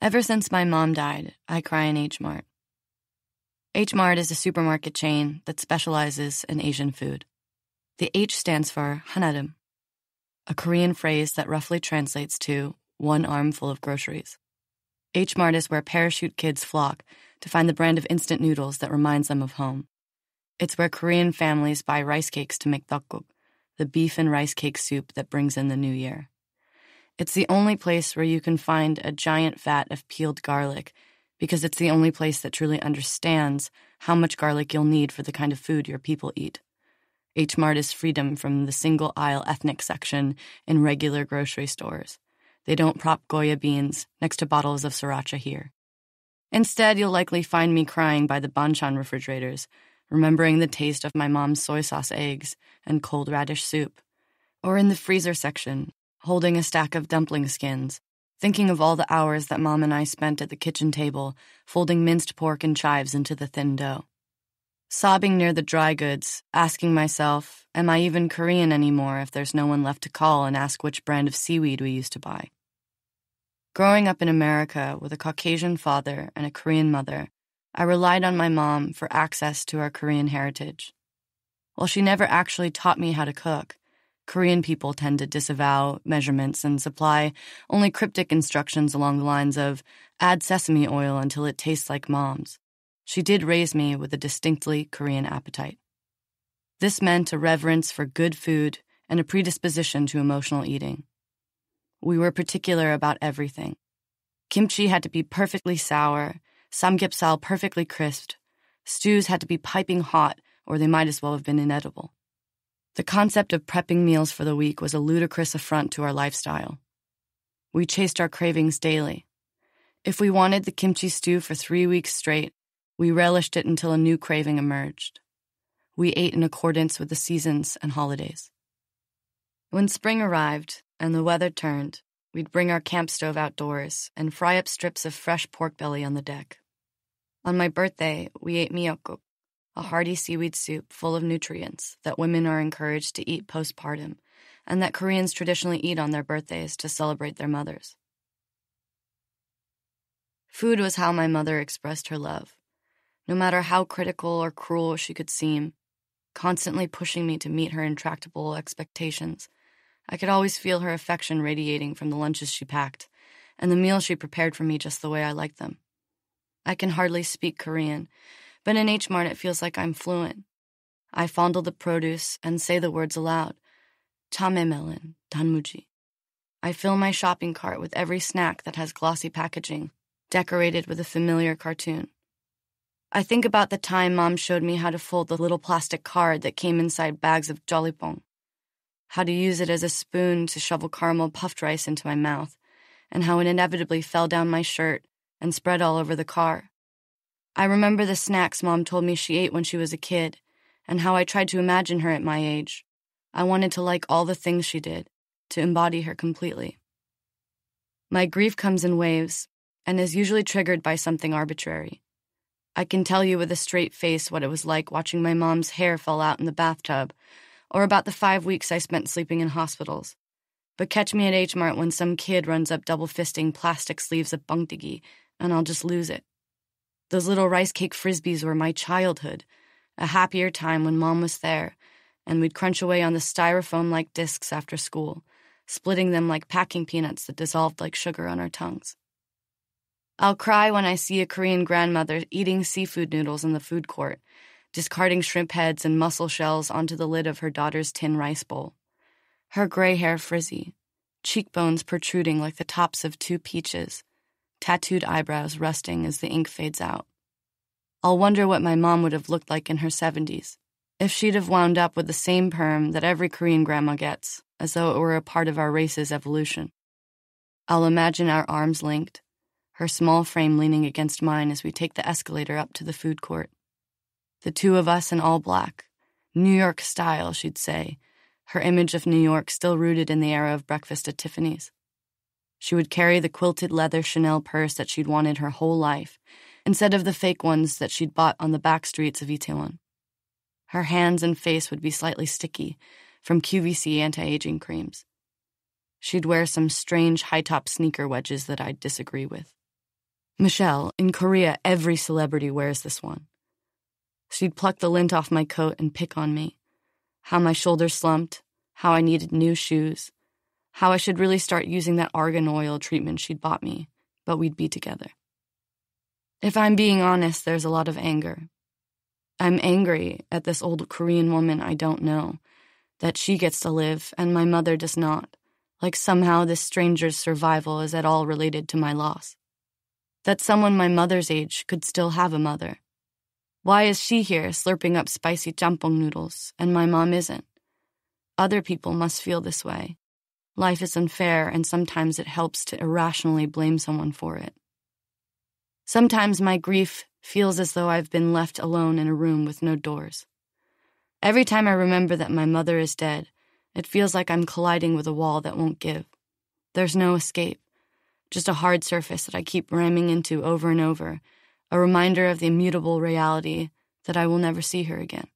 Ever since my mom died, I cry in H Mart. H Mart is a supermarket chain that specializes in Asian food. The H stands for Hanarim, a Korean phrase that roughly translates to one armful of groceries. H Mart is where parachute kids flock to find the brand of instant noodles that reminds them of home. It's where Korean families buy rice cakes to make tteokguk, the beef and rice cake soup that brings in the new year. It's the only place where you can find a giant vat of peeled garlic because it's the only place that truly understands how much garlic you'll need for the kind of food your people eat. H Mart is freedom from the single aisle ethnic section in regular grocery stores. They don't prop Goya beans next to bottles of sriracha here. Instead, you'll likely find me crying by the banchan refrigerators, remembering the taste of my mom's soy sauce eggs and cold radish soup. Or in the freezer section, holding a stack of dumpling skins, thinking of all the hours that Mom and I spent at the kitchen table, folding minced pork and chives into the thin dough. Sobbing near the dry goods, asking myself, am I even Korean anymore if there's no one left to call and ask which brand of seaweed we used to buy? Growing up in America with a Caucasian father and a Korean mother, I relied on my mom for access to our Korean heritage. While she never actually taught me how to cook, Korean people tend to disavow measurements and supply only cryptic instructions along the lines of add sesame oil until it tastes like mom's. She did raise me with a distinctly Korean appetite. This meant a reverence for good food and a predisposition to emotional eating. We were particular about everything. Kimchi had to be perfectly sour, samgyeopsal perfectly crisped, stews had to be piping hot, or they might as well have been inedible. The concept of prepping meals for the week was a ludicrous affront to our lifestyle. We chased our cravings daily. If we wanted the kimchi stew for three weeks straight, we relished it until a new craving emerged. We ate in accordance with the seasons and holidays. When spring arrived and the weather turned, we'd bring our camp stove outdoors and fry up strips of fresh pork belly on the deck. On my birthday, we ate miyeokguk, a hearty seaweed soup full of nutrients that women are encouraged to eat postpartum and that Koreans traditionally eat on their birthdays to celebrate their mothers. Food was how my mother expressed her love, no matter how critical or cruel she could seem, constantly pushing me to meet her intractable expectations. I could always feel her affection radiating from the lunches she packed and the meals she prepared for me just the way I liked them. I can hardly speak Korean, but in H Mart, it feels like I'm fluent. I fondle the produce and say the words aloud Chamoe melon, danmuji. I fill my shopping cart with every snack that has glossy packaging, decorated with a familiar cartoon. I think about the time mom showed me how to fold the little plastic card that came inside bags of Jolly Pong, how to use it as a spoon to shovel caramel puffed rice into my mouth, and how it inevitably fell down my shirt and spread all over the car. I remember the snacks mom told me she ate when she was a kid, and how I tried to imagine her at my age. I wanted to like all the things she did, to embody her completely. My grief comes in waves and is usually triggered by something arbitrary. I can tell you with a straight face what it was like watching my mom's hair fall out in the bathtub, or about the five weeks I spent sleeping in hospitals. But catch me at H Mart when some kid runs up double fisting plastic sleeves of ppeongtwigi, and I'll just lose it. Those little rice cake frisbees were my childhood, a happier time when mom was there, and we'd crunch away on the styrofoam like discs after school, splitting them like packing peanuts that dissolved like sugar on our tongues. I'll cry when I see a Korean grandmother eating seafood noodles in the food court, discarding shrimp heads and mussel shells onto the lid of her daughter's tin rice bowl. Her gray hair frizzy, cheekbones protruding like the tops of two peaches, tattooed eyebrows rusting as the ink fades out. I'll wonder what my mom would have looked like in her 70s, if she'd have wound up with the same perm that every Korean grandma gets, as though it were a part of our race's evolution. I'll imagine our arms linked, her small frame leaning against mine as we take the escalator up to the food court. The two of us in all black, New York style, she'd say, her image of New York still rooted in the era of breakfast at Tiffany's. She would carry the quilted leather Chanel purse that she'd wanted her whole life, instead of the fake ones that she'd bought on the back streets of Itaewon. Her hands and face would be slightly sticky from QVC anti aging creams. She'd wear some strange high top sneaker wedges that I'd disagree with. Michelle, in Korea, every celebrity wears this one. She'd pluck the lint off my coat and pick on me. How my shoulders slumped, how I needed new shoes, how I should really start using that argan oil treatment she'd bought me, but we'd be together. If I'm being honest, there's a lot of anger. I'm angry at this old Korean woman I don't know, that she gets to live and my mother does not, like somehow this stranger's survival is at all related to my loss. That someone my mother's age could still have a mother. Why is she here slurping up spicy jjamppong noodles and my mom isn't? Other people must feel this way. Life is unfair, and sometimes it helps to irrationally blame someone for it. Sometimes my grief feels as though I've been left alone in a room with no doors. Every time I remember that my mother is dead, it feels like I'm colliding with a wall that won't give. There's no escape, just a hard surface that I keep ramming into over and over, a reminder of the immutable reality that I will never see her again.